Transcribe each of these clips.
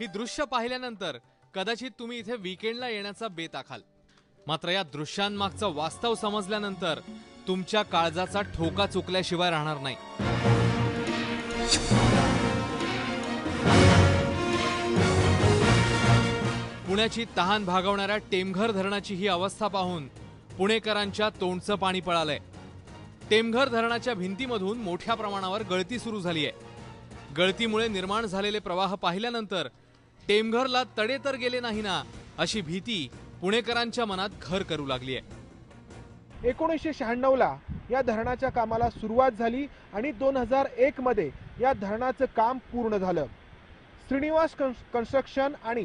ही दृश्य पाहिल्यानंतर कदाचित तुम्ही इथे विकेंडला येण्याचा बेत आखाल. मात्र या दृश्यांमागचं वास्तव समजल्यानंतर तुमच्या काळजाचा ठोका चुकल्याशिवाय राहणार नाही. पुण्याची तहान भागवणाऱ्या टेमघर धरणाची ही अवस्था पाहून पुणेकरांच्या तोंडचं पाणी पळालंय. टेमघर धरणाच्या भिंतीमधून मोठ्या प्रमाणावर गळती सुरू झाली आहे गळतीमुळे निर्माण झालेले प्रवाह पाहिल्यानंतर टेमघरला तडे तर गेले नाही ना अशी भीती पुणेकरांच्या मनात घर करू लागली आहे. एकोणीसशे शहाण्णवला या धरणाच्या कामाला सुरुवात झाली आणि दोन हजार एक मध्ये या धरणाचं काम पूर्ण झालं. श्रीनिवास कन्स्ट्रक्शन आणि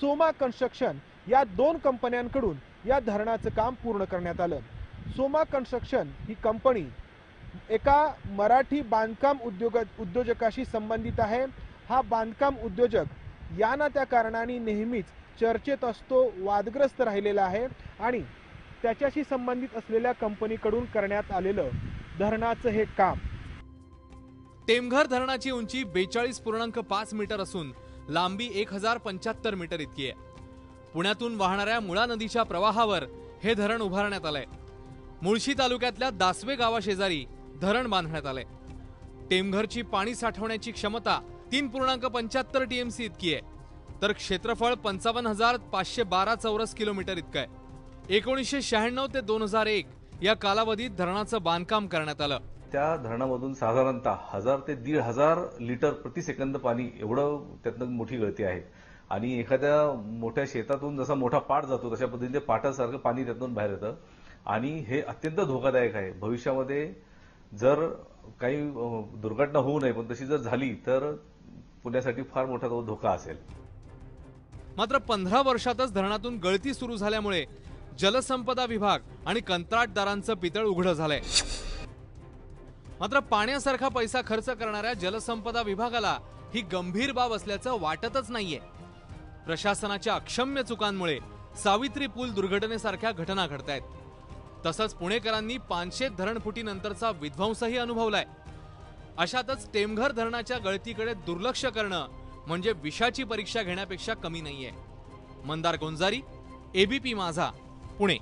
सोमा कन्स्ट्रक्शन या दोन कंपन्यांकडून या धरणाचं काम पूर्ण करण्यात आलं. सोमा कन्स्ट्रक्शन ही कंपनी एका मराठी बांधकाम उद्योग उद्योजकाशी संबंधित आहे. हा बांधकाम उद्योजक या ना त्या कारणाने नेहमीच चर्चेत असतो वादग्रस्त राहिलेला आहे आणि त्याच्याशी संबंधित असलेल्या कंपनीकडून करण्यात आलेलं धरणाचं हे काम. टेमघर धरणाची उंची बेचाळीस पूर्णांक पाच मीटर असून लांबी एक हजार पंच्याहत्तर मीटर इतकी आहे. पुण्यातून वाहणाऱ्या मुळा नदीच्या प्रवाहावर हे धरण उभारण्यात आलंय. मुळशी तालुक्यातल्या दासवे गावाशेजारी धरण बांधण्यात आलंय. टेमघरची पाणी साठवण्याची क्षमता तीन पूर्णांक पंच्याहत्तर टीएमसी इतकी आहे. तर क्षेत्रफळ पंचावन्न हजार पाचशे बारा चौरस किलोमीटर इतकं आहे. एकोणीसशे शहाण्णव ते दोन हजार एक या कालावधीत धरणाचं बांधकाम करण्यात आलं. त्या धरणामधून साधारणतः हजार ते दीड हजार लिटर प्रति सेकंद पाणी एवढं त्यातनं मोठी गळती आहे. आणि एखाद्या मोठ्या शेतातून जसा मोठा पाट जातो तशा पद्धतीने पाटासारखं पाणी त्यातून बाहेर येतं. आणि हे अत्यंत धोकादायक आहे. भविष्यामध्ये जर काही दुर्घटना होऊ नये पण तशी जर झाली तर पुण्यासाठी फार मोठा तो धोका असेल. मात्र पंधरा वर्षातच धरणातून गळती सुरू झाल्यामुळे जलसंपदा विभाग आणि कंत्राटदारांचं पितळ उघडं झालंय. मात्र पाण्यासारखा पैसा खर्च करणाऱ्या जलसंपदा विभागाला ही गंभीर बाब असल्याचं वाटतच नाहीये. प्रशासनाच्या अक्षम्य चुकांमुळे सावित्री पूल दुर्घटनेसारख्या घटना घडतायत. तसंच पुणेकरांनी पानशेत धरणफुटीनंतरचा विध्वंसही अनुभवलाय. अशातच टेमघर धरणाच्या गळतीकडे दुर्लक्ष करणं म्हणजे विषाची परीक्षा घेण्यापेक्षा कमी नाहीये. मंदार गोंजारी एबीपी माझा पुणे.